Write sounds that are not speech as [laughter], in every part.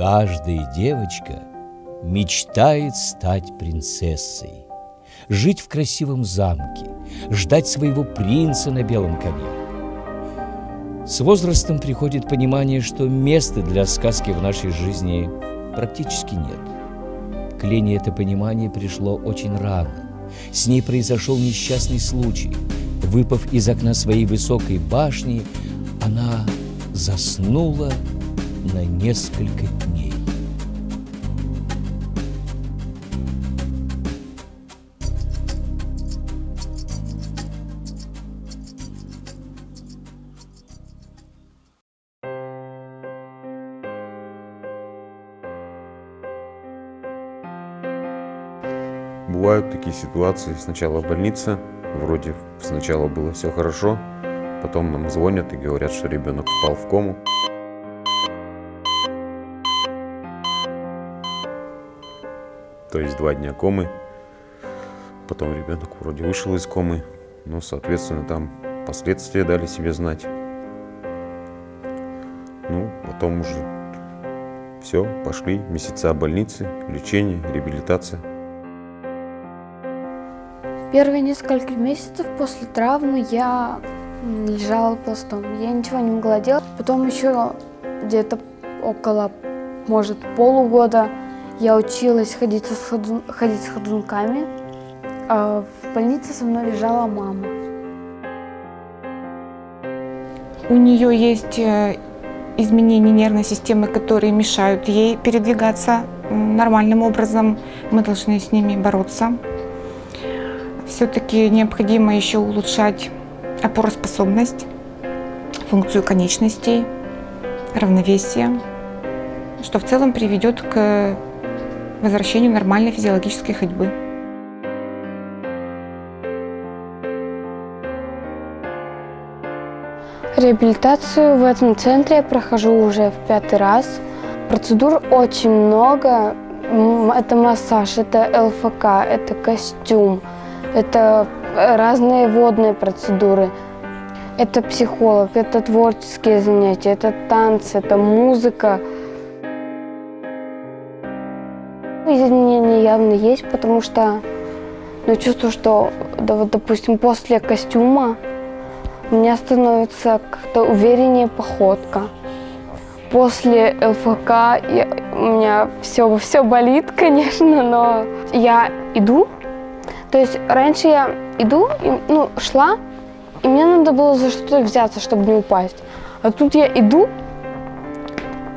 Каждая девочка мечтает стать принцессой, жить в красивом замке, ждать своего принца на белом коне. С возрастом приходит понимание, что места для сказки в нашей жизни практически нет. К Лене это понимание пришло очень рано. С ней произошел несчастный случай. Выпав из окна своей высокой башни, она заснула на несколько дней. Бывают такие ситуации, сначала в больнице, вроде сначала было все хорошо, потом нам звонят и говорят, что ребенок впал в кому. То есть два дня комы, потом ребенок вроде вышел из комы, но, соответственно, там последствия дали себе знать. Ну, потом уже все, пошли месяца больницы, лечение, реабилитация. Первые несколько месяцев после травмы я лежала пластом. Я ничего не могла делать. Потом еще где-то около, может, полугода я училась ходить, с ходун, ходить с ходунками. А в больнице со мной лежала мама. У нее есть э, изменения нервной системы, которые мешают ей передвигаться нормальным образом. Мы должны с ними бороться. Все-таки необходимо еще улучшать опороспособность, функцию конечностей, равновесие, что в целом приведет к возвращению нормальной физиологической ходьбы. Реабилитацию в этом центре я прохожу уже в пятый раз. Процедур очень много. Это массаж, это ЛФК, это костюм, это разные водные процедуры. Это психолог, это творческие занятия, это танцы, это музыка. Изменения явно есть, потому что ну, чувствую, что, да, вот, допустим, после костюма у меня становится как-то увереннее походка. После ЛФК я, у меня все, все болит, [laughs] конечно, но я иду. То есть раньше я иду, ну, шла, и мне надо было за что-то взяться, чтобы не упасть. А тут я иду,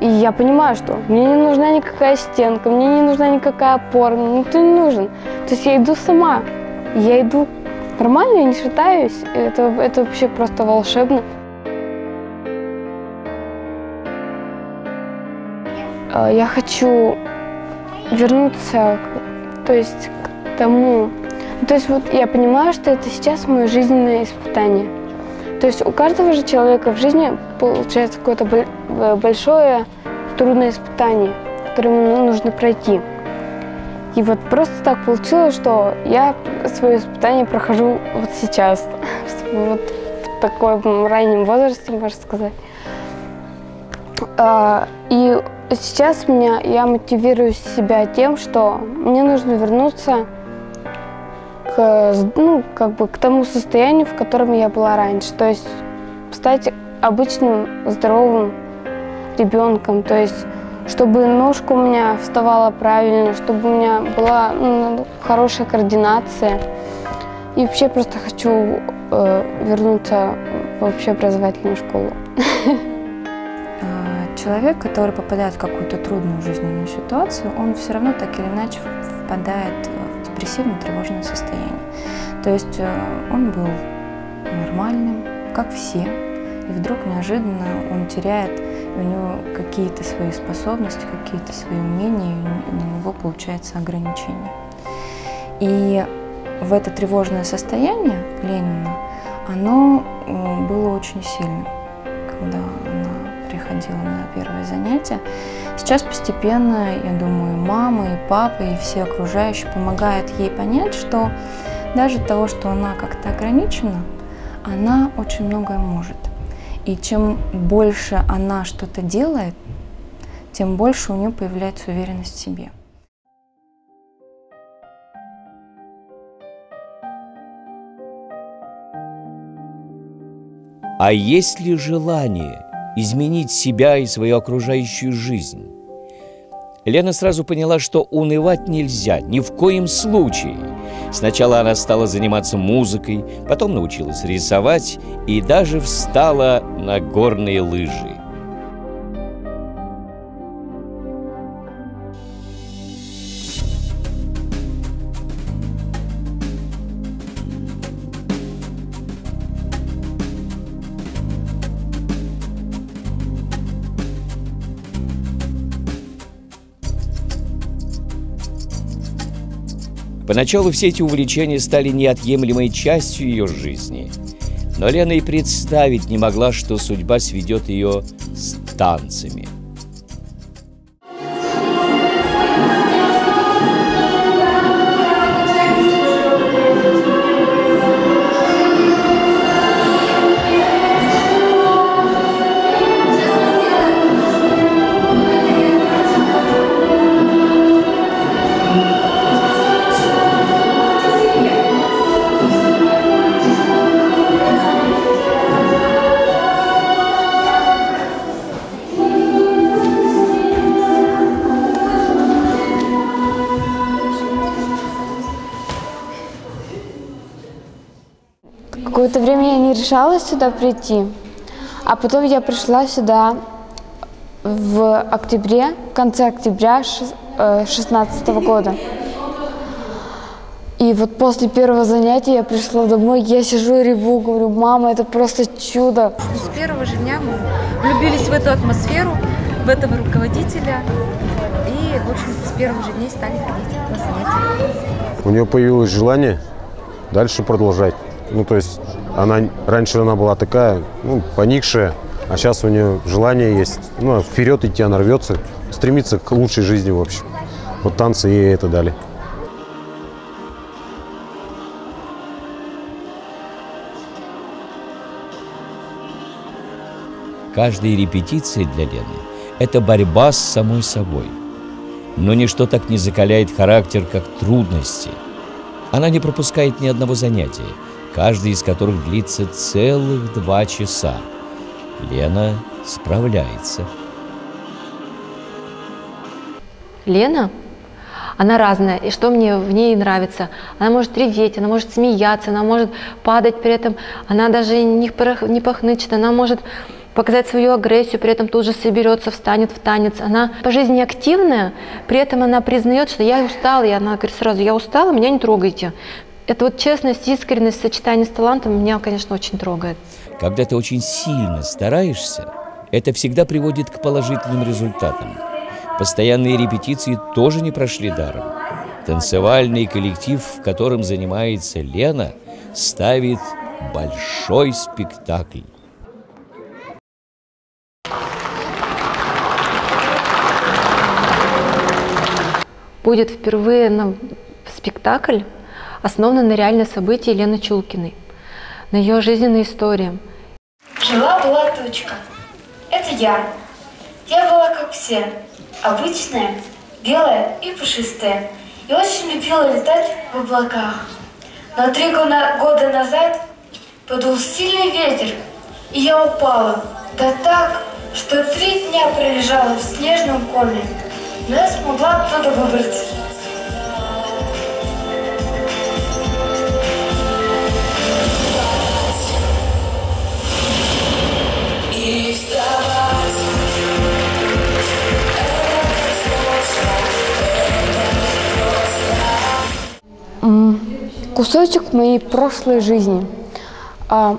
и я понимаю, что мне не нужна никакая стенка, мне не нужна никакая опора, мне никто не нужен. То есть я иду сама, я иду нормально, я не шатаюсь. Это, это вообще просто волшебно. А, я хочу вернуться, то есть к тому, то есть вот я понимаю, что это сейчас мое жизненное испытание. То есть у каждого же человека в жизни получается какое-то большое трудное испытание, которое ему нужно пройти. И вот просто так получилось, что я свое испытание прохожу вот сейчас, [laughs] вот в таком раннем возрасте, можно сказать. А, и сейчас меня, я мотивирую себя тем, что мне нужно вернуться к, ну, как бы к тому состоянию, в котором я была раньше. То есть стать обычным здоровым ребенком. То есть чтобы ножка у меня вставала правильно, чтобы у меня была ну, хорошая координация. И вообще просто хочу э, вернуться в общеобразовательную школу. [laughs] А, человек, который попадает в какую-то трудную жизненную ситуацию, он все равно так или иначе впадает в депрессивно-тревожное состояние. То есть э, он был нормальным, как все, и вдруг неожиданно он теряет у него какие-то свои способности, какие-то свои умения, и у него получается ограничение. И в это тревожное состояние Ленина, оно э, было очень сильным, когда она приходила на первое занятие. Сейчас постепенно, я думаю, мама и папа и все окружающие помогают ей понять, что даже того, что она как-то ограничена, она очень многое может. И чем больше она что-то делает, тем больше у нее появляется уверенность в себе. А есть ли желание изменить себя и свою окружающую жизнь? Лена сразу поняла, что унывать нельзя, ни в коем случае. Сначала она стала заниматься музыкой, потом научилась рисовать и даже встала на горные лыжи. Поначалу все эти увлечения стали неотъемлемой частью ее жизни. Но Лена и представить не могла, что судьба сведет ее с танцами – решалась сюда прийти, а потом я пришла сюда в октябре, в конце октября 2016 э, года. И вот после первого занятия я пришла домой, я сижу и реву, говорю, мама, это просто чудо. С первого же дня мы влюбились в эту атмосферу, в этого руководителя. И, в общем-то, с первых же дней стали ходить на занятия. У нее появилось желание дальше продолжать. Ну, то есть она раньше она была такая, ну, поникшая, а сейчас у нее желание есть, ну, вперед идти она рвется, стремится к лучшей жизни, в общем. Вот танцы ей это дали. Каждая репетиция для Лены – это борьба с самой собой. Но ничто так не закаляет характер, как трудности. Она не пропускает ни одного занятия – каждый из которых длится целых два часа. Лена справляется. Лена, она разная, и что мне в ней нравится? Она может реветь, она может смеяться, она может падать при этом, она даже не, не похнычет, она может показать свою агрессию, при этом тут же соберется, встанет в танец. Она по жизни активная, при этом она признает, что я устала, и она говорит сразу, я устала, меня не трогайте. Это вот честность, искренность, сочетание с талантом меня, конечно, очень трогает. Когда ты очень сильно стараешься, это всегда приводит к положительным результатам. Постоянные репетиции тоже не прошли даром. Танцевальный коллектив, в котором занимается Лена, ставит большой спектакль. Будет впервые на спектакль основана на реальной событии Елены Чулкиной, на ее жизненной истории. Жила-была тучка. Это я. Я была как все. Обычная, белая и пушистая. И очень любила летать в облаках. Но три года назад подул сильный ветер, и я упала. Да так, что три дня пролежала в снежном коме. Но я смогла оттуда выбраться. Кусочек моей прошлой жизни. А,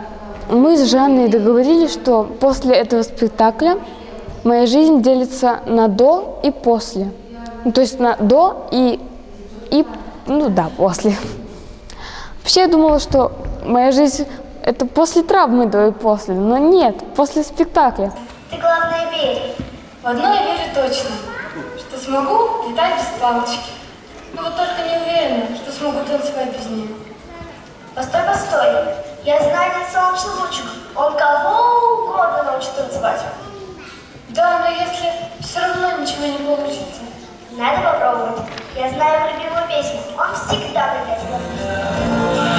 мы с Жанной договорились, что после этого спектакля моя жизнь делится на до и после. Ну, то есть на до и, и ну да, после. Вообще я думала, что моя жизнь это после травмы до и после, но нет, после спектакля. Ты главное верь. В одно я верю точно, что смогу летать без палочки. Но вот только не уверена, что смогу танцевать без нее. Постой, постой. Я знаю один солнечный лучик. Он кого угодно научит танцевать. Да, но если Все равно ничего не получится. Надо попробовать. Я знаю его любимую песню. Он всегда придет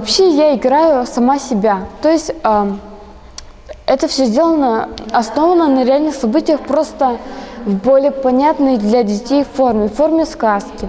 Вообще я играю сама себя. То есть э, это все сделано, основано на реальных событиях, просто в более понятной для детей форме, в форме сказки.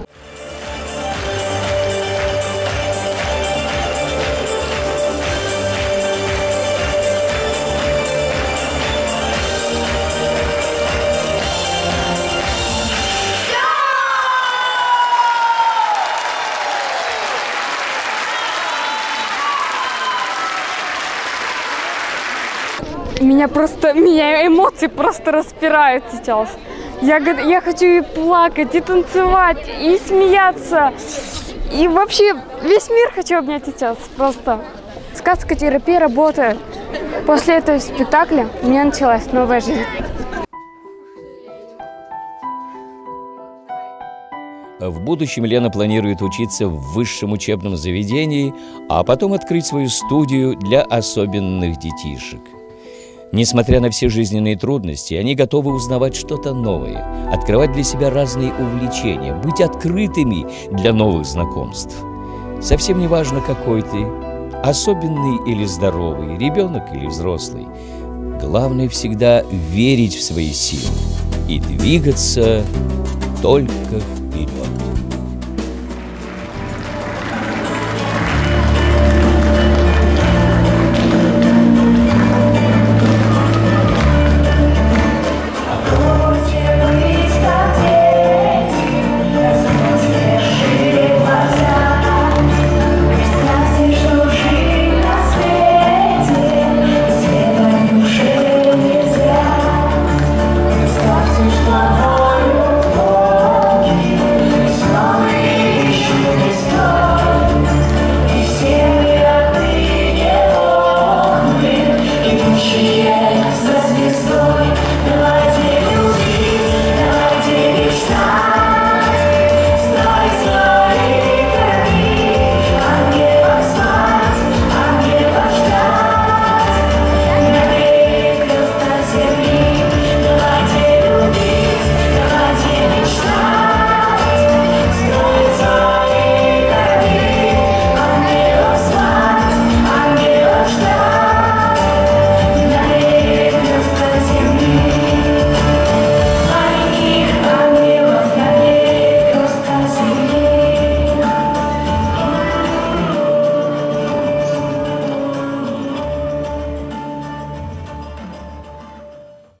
Меня просто, меня эмоции просто распирают сейчас. Я, я хочу и плакать, и танцевать, и смеяться. И вообще весь мир хочу обнять сейчас просто. Сказкотерапия работает. После этого спектакля у меня началась новая жизнь. В будущем Лена планирует учиться в высшем учебном заведении, а потом открыть свою студию для особенных детишек. Несмотря на все жизненные трудности, они готовы узнавать что-то новое, открывать для себя разные увлечения, быть открытыми для новых знакомств. Совсем не важно, какой ты, особенный или здоровый, ребенок или взрослый. Главное всегда верить в свои силы и двигаться только вперед.